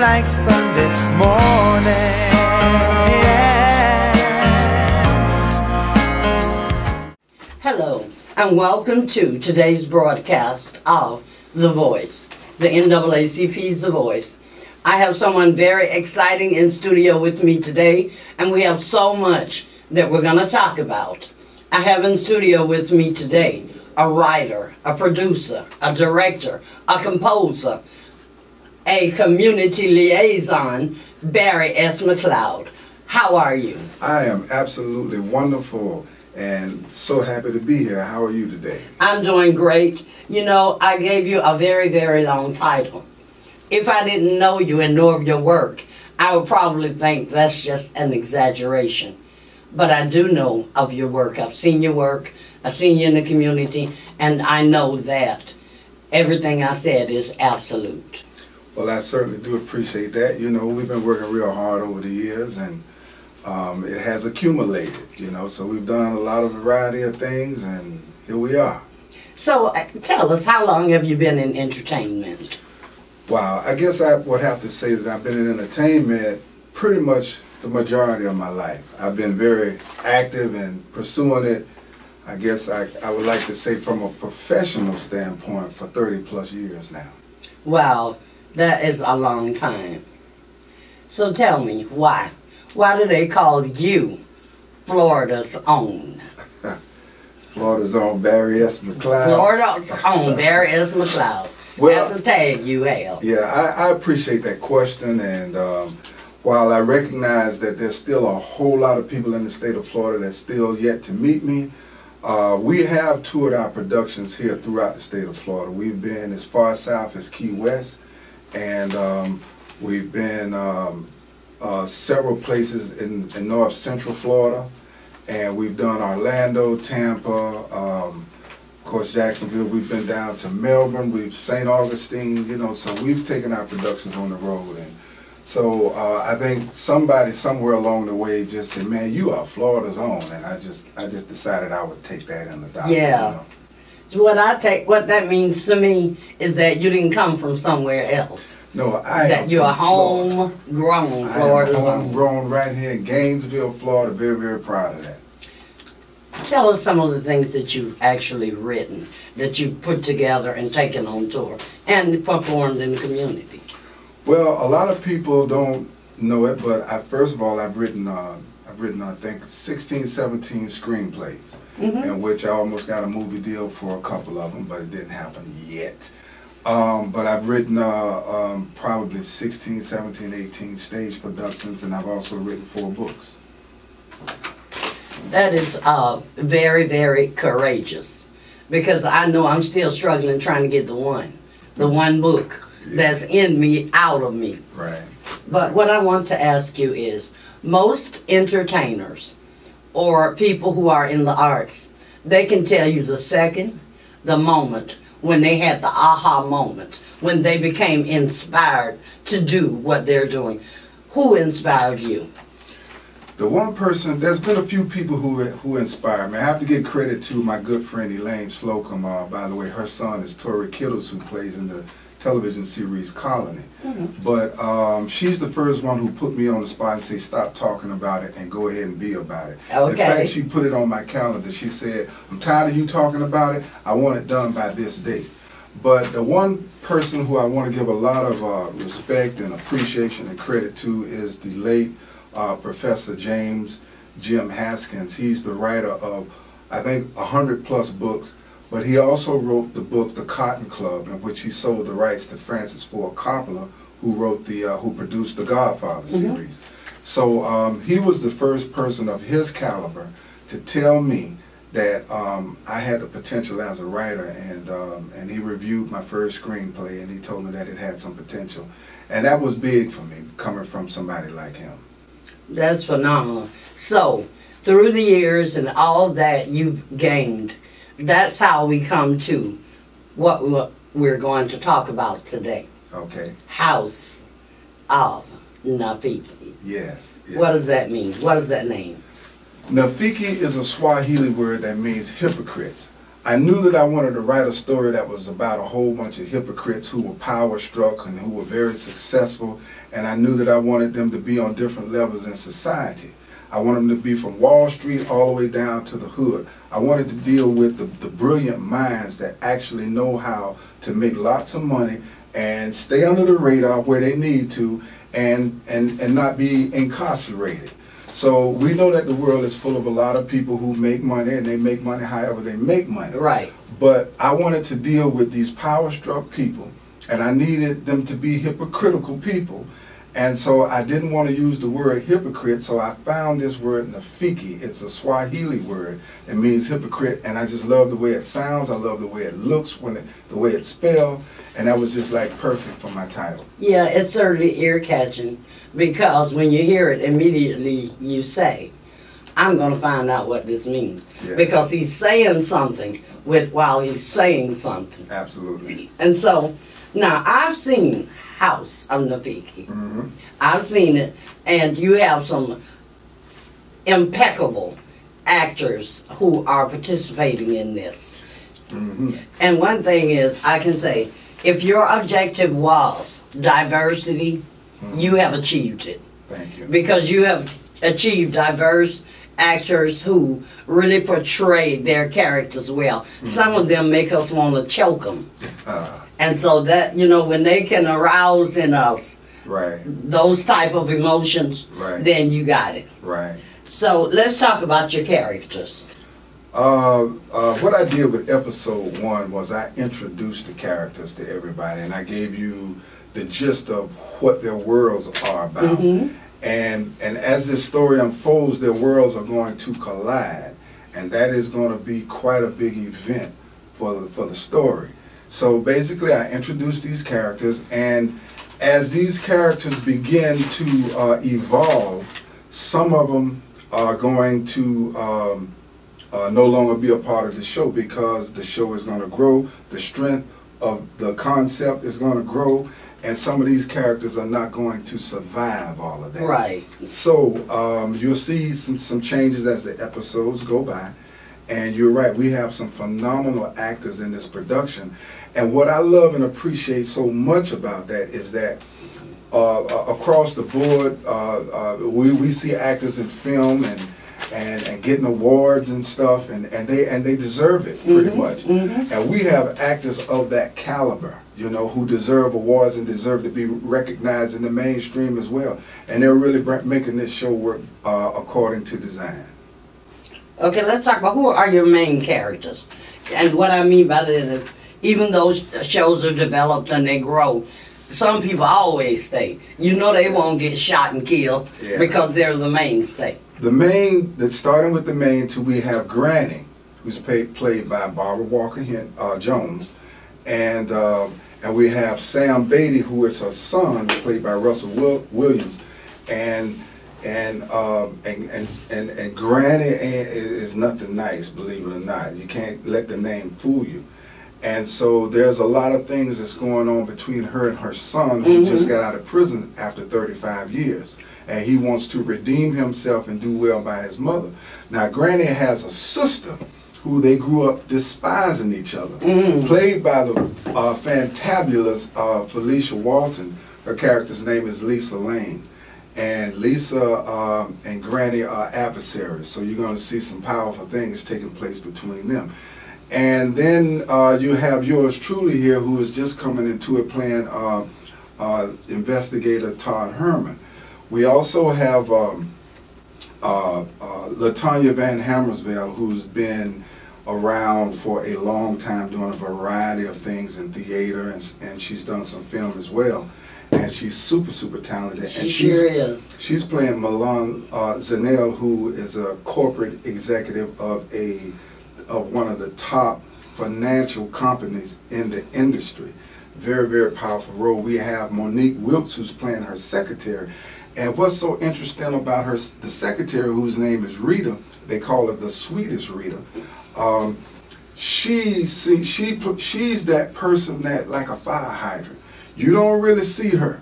like Sunday morning. Hello, and welcome to today's broadcast of The Voice, the NAACP's The Voice. I have someone very exciting in studio with me today, and we have so much that we're going to talk about. I have in studio with me today a writer, a producer, a director, a composer, a community liaison, Barry S. McLeod. How are you? I am absolutely wonderful and so happy to be here. How are you today? I'm doing great. You know, I gave you a very, very long title. If I didn't know you and know of your work, I would probably think that's just an exaggeration. But I do know of your work. I've seen your work, I've seen you in the community, and I know that everything I said is absolute. Well, I certainly do appreciate that. You know, we've been working real hard over the years and um, it has accumulated, you know, so we've done a lot of variety of things and here we are. So uh, tell us, how long have you been in entertainment? Wow, I guess I would have to say that I've been in entertainment pretty much the majority of my life. I've been very active and pursuing it, I guess I, I would like to say from a professional standpoint for 30 plus years now. Wow, that is a long time. So tell me, why? Why do they call you Florida's own? Florida's own Barry S. McLeod. Florida's own Barry S. McLeod. Well- That's a tag you have. Yeah, I, I appreciate that question, and um, while I recognize that there's still a whole lot of people in the state of Florida that's still yet to meet me, uh, we have toured our productions here throughout the state of Florida. We've been as far south as Key West, and um, we've been um, uh, several places in, in north central Florida, and we've done Orlando, Tampa, um, of course Jacksonville. We've been down to Melbourne. We've St. Augustine. You know, so we've taken our productions on the road, and so uh, I think somebody somewhere along the way just said, "Man, you are Florida's own," and I just I just decided I would take that in the dollar. Yeah. You know? What I take, what that means to me is that you didn't come from somewhere else. No, I that am you're from Florida. homegrown I am own. homegrown right here in Gainesville, Florida. Very very proud of that. Tell us some of the things that you've actually written, that you've put together and taken on tour, and performed in the community. Well, a lot of people don't know it, but I, first of all, I've written, uh, I've written, I think, 16, 17 screenplays, Mhm. in which I almost got a movie deal for a couple of them, but it didn't happen yet. Um, but I've written uh, um, probably 16, 17, 18 stage productions, and I've also written four books. That is uh, very, very courageous. Because I know I'm still struggling trying to get the one, the one book that's in me, out of me. Right. But what I want to ask you is most entertainers or people who are in the arts, they can tell you the second, the moment when they had the aha moment, when they became inspired to do what they're doing. Who inspired you? The one person, there's been a few people who who inspired me. I have to give credit to my good friend Elaine Slocum. Uh, by the way, her son is Tory Kittles, who plays in the television series Colony. But um, she's the first one who put me on the spot and say, stop talking about it and go ahead and be about it. In fact, she put it on my calendar. She said, I'm tired of you talking about it. I want it done by this date. But the one person who I want to give a lot of uh, respect and appreciation and credit to is the late uh, Professor James Jim Haskins. He's the writer of, I think, 100 plus books, but he also wrote the book The Cotton Club, in which he sold the rights to Francis Ford Coppola, who wrote the, uh, who produced the Godfather series. So um, he was the first person of his caliber to tell me that um, I had the potential as a writer, and um, and he reviewed my first screenplay, and he told me that it had some potential, and that was big for me coming from somebody like him. That's phenomenal. So, through the years and all that you've gained, that's how we come to what we- we're going to talk about today. Okay. House of Mnafiki. Yes. yes. What does that mean? What does that name? Mnafiki is a Swahili word that means hypocrites. I knew that I wanted to write a story that was about a whole bunch of hypocrites who were power struck and who were very successful, and I knew that I wanted them to be on different levels in society. I wanted them to be from Wall Street all the way down to the hood. I wanted to deal with the, the brilliant minds that actually know how to make lots of money and stay under the radar where they need to and, and, and not be incarcerated. So we know that the world is full of a lot of people who make money and they make money however they make money. Right. But I wanted to deal with these power struck people and I needed them to be hypocritical people. And so I didn't want to use the word hypocrite, so I found this word mnafiki. It's a Swahili word. It means hypocrite, and I just love the way it sounds. I love the way it looks, when it, the way it's spelled, and that was just like perfect for my title. Yeah, it's certainly ear catching because when you hear it, immediately you say, I'm going to find out what this means. Yeah. Because he's saying something with while he's saying something. Absolutely. And so, now I've seen House of Mnafiki. hmm I've seen it, and you have some impeccable actors who are participating in this. hmm And one thing is, I can say, if your objective was diversity, you have achieved it Thank you. because you have achieved diverse actors who really portray their characters well. Some of them make us want to choke them. Uh, And so that, you know, when they can arouse in us right, those type of emotions, Right. then you got it. right. So let's talk about your characters. Uh, uh, what I did with episode one was I introduced the characters to everybody, and I gave you the gist of what their worlds are about. Mhm. And and as this story unfolds, their worlds are going to collide, and that is going to be quite a big event for the, for the story. So basically, I introduce these characters, and as these characters begin to uh, evolve, some of them are going to um, uh, no longer be a part of the show because the show is going to grow, the strength of the concept is going to grow, and some of these characters are not going to survive all of that. Right. So um, you'll see some, some changes as the episodes go by. And you're right, we have some phenomenal actors in this production. And what I love and appreciate so much about that is that uh, across the board, uh, uh, we, we see actors in film and, and, and getting awards and stuff, and, and they and they deserve it pretty much. And we have actors of that caliber, you know, who deserve awards and deserve to be recognized in the mainstream as well. And they're really br- making this show work uh, according to design. Okay, let's talk about who are your main characters. And what I mean by that is, even though shows are developed and they grow, some people always stay. You know they won't get shot and killed Yeah. because they're the mainstay. The main, that starting with the main two, we have Granny, who's played, played by Barbara Walker uh, Jones, and uh, and we have Sam Beatty, who is her son, played by Russell Wil- Williams, and and, um, and and and and Granny is nothing nice, believe it or not. You can't let the name fool you. And so there's a lot of things that's going on between her and her son, who just got out of prison after 35 years. And he wants to redeem himself and do well by his mother. Now, Granny has a sister who they grew up despising each other, played by the uh, fantabulous uh, Felicia Walton. Her character's name is Lisa Lane. And Lisa um, and Granny are adversaries, so you're going to see some powerful things taking place between them. And then uh, you have yours truly here, who is just coming into it, playing uh, uh, investigator Todd Herman. We also have um, uh, uh, Latanya Van Hammersville, who's been around for a long time doing a variety of things in theater, and, and she's done some film as well. And she's super, super talented. She and she's, sure is. She's playing Milan uh, Zanel, who is a corporate executive of a of one of the top financial companies in the industry. Very, very powerful role. We have Monique Wilkes, who's playing her secretary. And what's so interesting about her, the secretary, whose name is Rita, they call her the sweetest Rita. Um, she see she she's that person that like a fire hydrant. You don't really see her,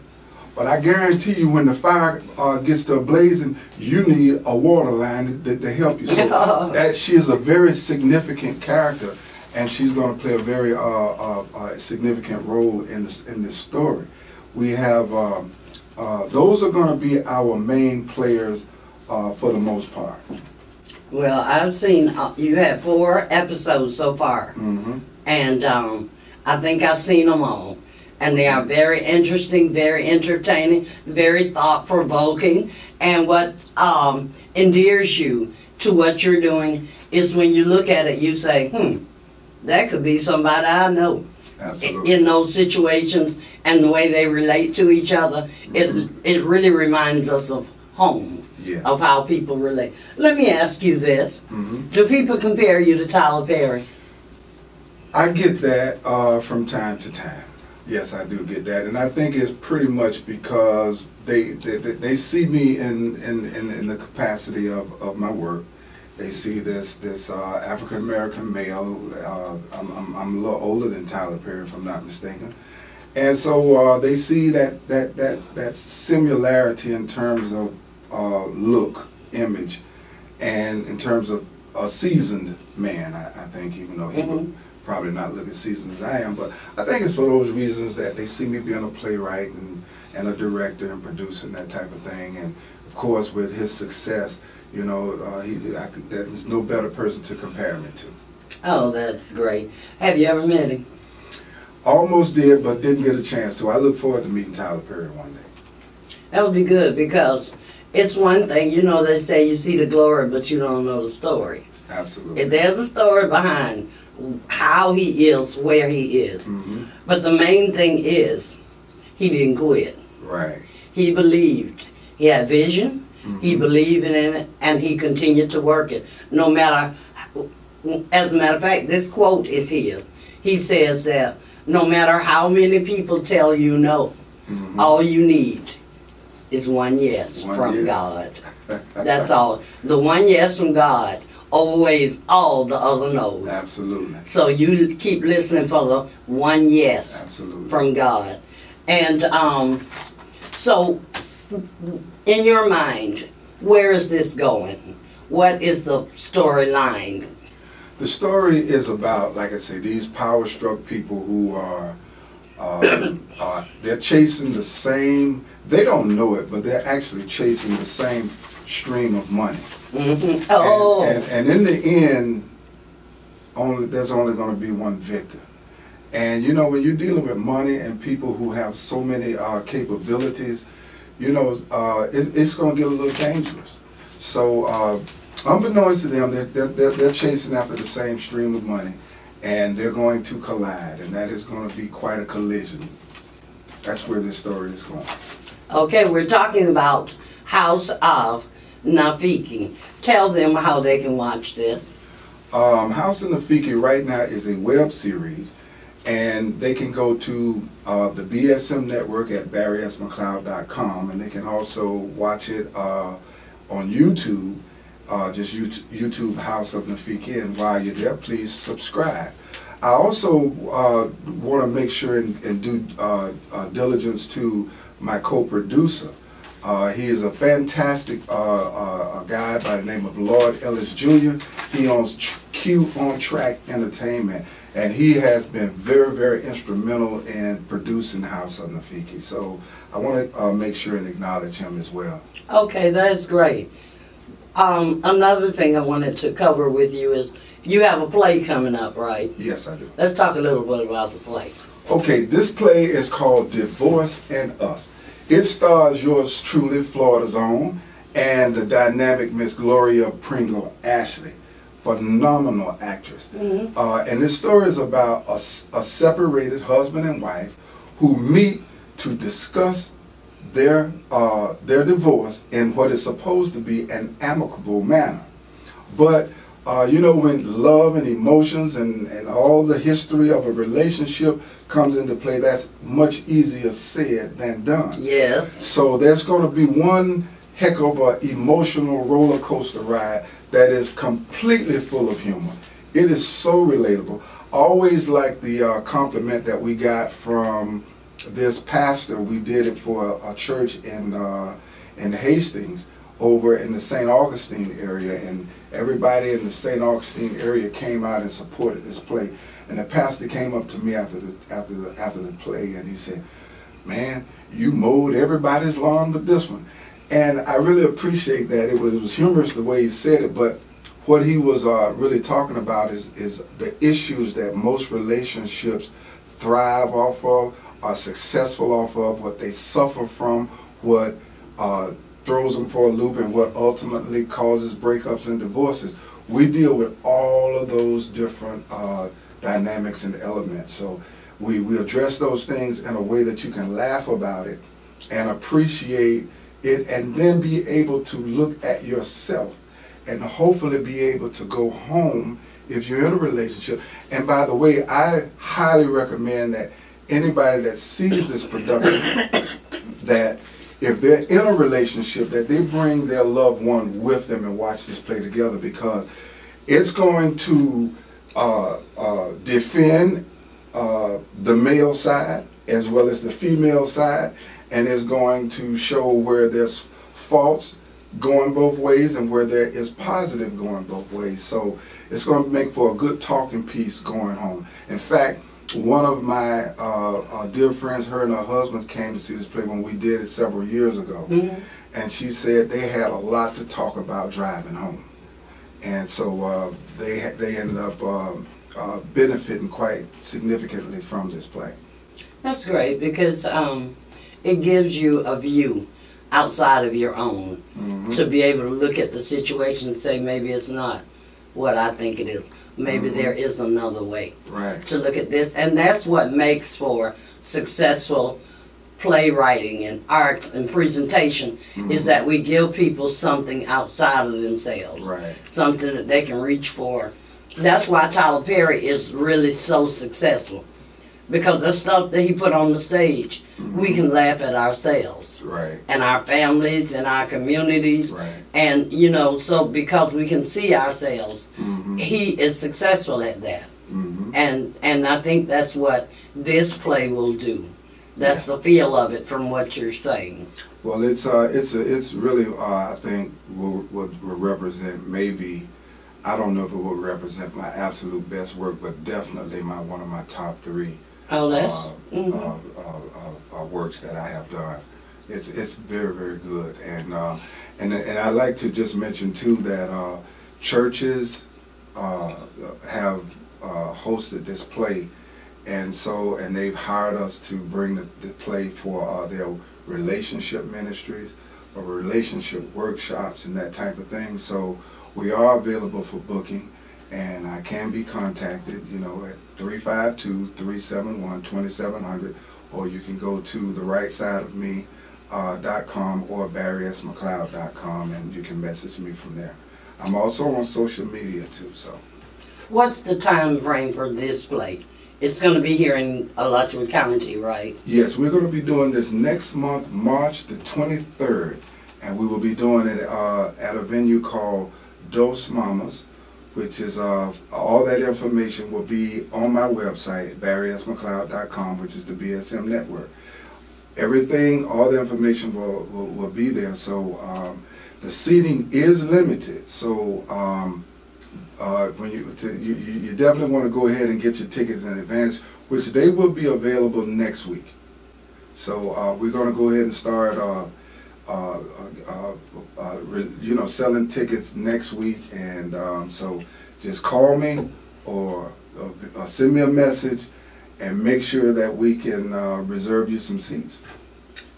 but I guarantee you, when the fire uh, gets to blazing, you need a water line to, to help you. So that she is a very significant character, and she's going to play a very uh, uh, uh, significant role in this in this story. We have um, uh, those are going to be our main players uh, for the most part. Well, I've seen, uh, you have four episodes so far, hmm and um, I think I've seen them all. And they are very interesting, very entertaining, very thought provoking. And what um, endears you to what you're doing is when you look at it, you say, hmm, that could be somebody I know. Absolutely. in those situations and the way they relate to each other, it it really reminds us of home, Yes. of how people relate. Let me ask you this: Mhm. Do people compare you to Tyler Perry? I get that uh, from time to time. Yes, I do get that, and I think it's pretty much because they they, they see me in, in, in, in the capacity of, of my work. They see this this uh, African American male. Uh, I'm, I'm I'm a little older than Tyler Perry, if I'm not mistaken, and so uh, they see that that that that similarity in terms of uh, look, image, and in terms of a seasoned man. I, I think, even though he would Mhm. Probably not look as seasoned as I am, but I think it's for those reasons that they see me being a playwright and, and a director and producing that type of thing. And of course, with his success, you know, uh, he, could, there's no better person to compare me to. Oh, that's great. Have you ever met him? Almost did, but didn't get a chance to. I look forward to meeting Tyler Perry one day. That would be good because it's one thing, you know, they say you see the glory, but you don't know the story. Absolutely. If there's a story behind how he is, where he is. hmm But the main thing is, he didn't quit. Right. He believed. He had vision. He Mhm. believed in it, and he continued to work it. No matter, as a matter of fact, this quote is his. He says that no matter how many people tell you no, Mhm. all you need is one yes One from yes. God. That's all. The one yes from God outweighs all the other no's. Absolutely. So you keep listening for the one yes Absolutely. from God. And um, so, in your mind, where is this going? What is the storyline? The story is about, like I say, these power-struck people who are, uh, uh, they're chasing the same. They don't know it, but they're actually chasing the same stream of money. hmm Oh, And, and, and in the end, only there's only going to be one victor. And you know, when you're dealing with money and people who have so many uh, capabilities, you know, uh, it, it's going to get a little dangerous. So, uh, unbeknownst to them, they're, they're, they're, they're chasing after the same stream of money, and they're going to collide, and that is going to be quite a collision. That's where this story is going. okay. We're talking about House of Mnafiki. Tell them how they can watch this. Um, House of Mnafiki right now is a web series, and they can go to uh, the BSM network at barrysmcleod.com, and they can also watch it uh, on YouTube. Uh, just YouTube, House of Mnafiki, and while you're there, please subscribe. I also uh, want to make sure and, and do uh, uh, diligence to my co-producer. Uh, he is a fantastic uh, uh, a guy by the name of Lord Ellis Jr. He owns Q On Track Entertainment, and he has been very, very instrumental in producing House of Mnafiki. So I want to uh, make sure and acknowledge him as well. Okay, that's great. Um, another thing I wanted to cover with you is you have a play coming up, right? Yes, I do. Let's talk a little bit about the play. Okay, this play is called Divorce and Us. It stars yours truly, Florida's own, and the dynamic Miss Gloria Pringle Ashley. Phenomenal actress. Mhm. Uh, and this story is about a, a separated husband and wife who meet to discuss their, uh, their divorce in what is supposed to be an amicable manner. But uh, you know, when love and emotions and, and all the history of a relationship comes into play, that's much easier said than done. Yes. So there's going to be one heck of a emotional roller coaster ride that is completely full of humor. It is so relatable. Always like the uh, compliment that we got from this pastor. We did it for a, a church in uh, in Hastings over in the St. Augustine area, and everybody in the St. Augustine area came out and supported this play. And the pastor came up to me after the after the after the play, and he said, "Man, you mowed everybody's lawn but this one." And I really appreciate that. It was, it was humorous the way he said it, but what he was uh, really talking about is is the issues that most relationships thrive off of, are successful off of, what they suffer from, what uh, throws them for a loop, and what ultimately causes breakups and divorces. We deal with all of those different uh, dynamics and elements. So we, we address those things in a way that you can laugh about it and appreciate it and then be able to look at yourself and hopefully be able to go home if you're in a relationship. And by the way, I highly recommend that anybody that sees this production that if they're in a relationship that they bring their loved one with them and watch this play together because it's going to uh, uh, defend uh, the male side as well as the female side and is going to show where there's faults going both ways and where there is positive going both ways. So it's going to make for a good talking piece going home. In fact, one of my uh, uh, dear friends, her and her husband came to see this play when we did it several years ago. Mhm. And she said they had a lot to talk about driving home. And so uh, they, they ended up um, uh, benefiting quite significantly from this play. That's great because um, it gives you a view outside of your own Mhm. to be able to look at the situation and say maybe it's not what I think it is. Maybe Mhm. there is another way Right. to look at this, and that's what makes for successful playwriting and art and presentation is Mhm. that we give people something outside of themselves Right. something that they can reach for. That's why Tyler Perry is really so successful. Because the stuff that he put on the stage, we can laugh at ourselves Right. and our families and our communities. Right. And, you know, so because we can see ourselves, Mm-hmm. he is successful at that. Mm-hmm. And and I think that's what this play will do. That's the feel of it from what you're saying. Well, it's uh, it's a, it's really uh, I think will, will will represent maybe I don't know if it will represent my absolute best work, but definitely my one of my top three Oh, that's. uh, mhm. uh, uh, uh, works that I have done. It's it's very very good, and uh, and and I like to just mention too that uh, churches uh, have uh, hosted this play, and so and they've hired us to bring the, the play for uh, their relationship ministries or relationship workshops and that type of thing. So we are available for booking and I can be contacted, you know, at 352-371-2700, or you can go to the write side of me uh, dot com or barrysmcleod.com and you can message me from there. I'm also on social media too, so. What's the time frame for this play? It's going to be here in Alachua County, right? Yes, we're going to be doing this next month, March the 23rd, and we will be doing it uh, at a venue called Dos Mamas, which is uh, all that information will be on my website, barrysmcleod.com, which is the BSM network. Everything, all the information will, will, will be there. So um, the seating is limited. So um, uh, when you, to, you you definitely want to go ahead and get your tickets in advance, which they will be available next week. So uh, we're going to go ahead and start, uh, uh, uh, uh, you know, selling tickets next week, and um, so just call me or uh, uh, send me a message, and make sure that we can uh, reserve you some seats.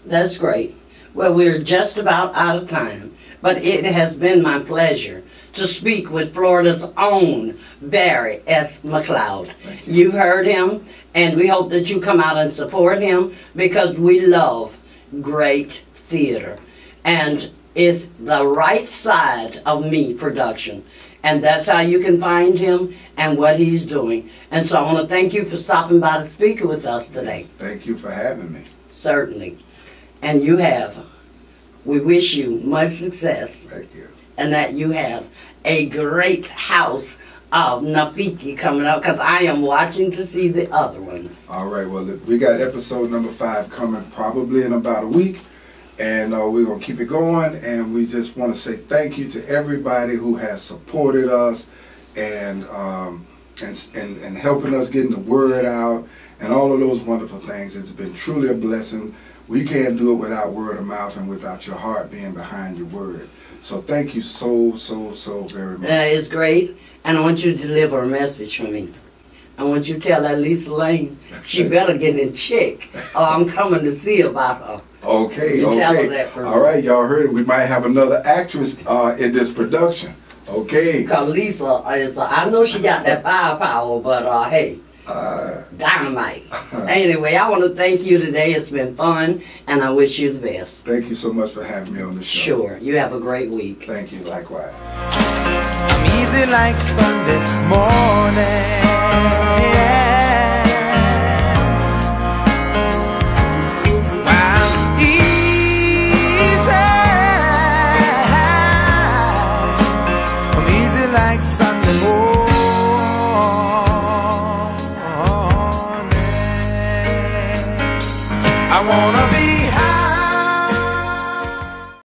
That's great. Well, we're just about out of time, but it has been my pleasure to speak with Florida's own Barry S. McLeod. You. You've heard him, and we hope that you come out and support him because we love great theater. And it's the write side of me production. And that's how you can find him and what he's doing. And so I want to thank you for stopping by to speak with us today. Thank you for having me. Certainly. And you have. We wish you much success Thank you. and that you have a great house of Mnafiki coming up because I am watching to see the other ones. All right, well, we got episode number five coming probably in about a week, and uh, we're gonna keep it going. And we just want to say thank you to everybody who has supported us and um, and, and and helping us getting the word out and all of those wonderful things. It's been truly a blessing. We can't do it without word of mouth and without your heart being behind your word. So thank you so so so very much. Uh, it's great, and I want you to deliver a message for me. I want you to tell Lisa Lane she better get in check, or I'm coming to see about her. Okay, You tell her okay. that for me. All right, y'all heard it. We might have another actress uh, in this production. Okay. Cause Lisa is, I know she got that firepower, but uh, hey, Uh, dynamite. anyway, I want to thank you today. It's been fun, and I wish you the best. thank you so much for having me on the show. Sure, you have a great week. Thank you. Likewise. I'm easy like Sunday morning. Yeah.